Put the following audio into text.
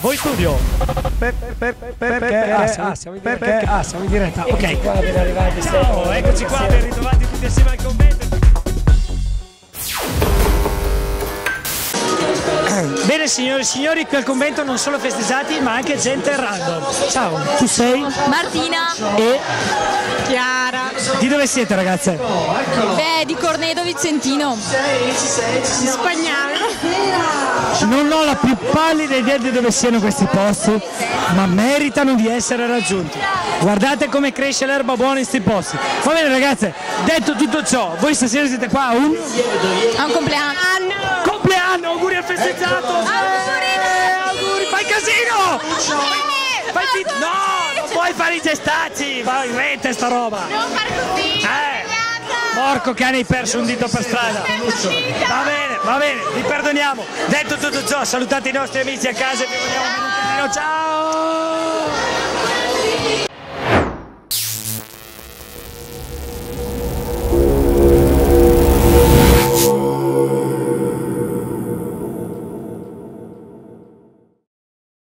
Voi studio. Per, per, per, perché? Ah, siamo, ah, siamo in diretta. Ah, siamo in diretta. Ok. Qua ben arrivati Ciao, eccoci qua, ben ritrovati tutti assieme al convento. Bene signori e signori, qui al convento non solo festeggiati ma anche gente random. Ciao, tu sei? Martina E Chiara di dove siete ragazze? Beh di Corneto Vicentino Spagnolo Non ho la più pallida idea di dove siano questi posti, ma meritano di essere raggiunti. Guardate come cresce l'erba buona in questi posti. Va bene ragazze, detto tutto ciò, voi stasera siete qua a un A un compleanno compleanno, auguri al festeggiato! Eh, auguri, fai casino! Fai no, non puoi fare i gestacci, vai in rete sta roba! Non fare così Eh, porco cane hai perso un dito per strada! Va bene, va bene, vi perdoniamo. Detto tutto ciò, salutate i nostri amici a casa e vi vogliamo un. Ciao!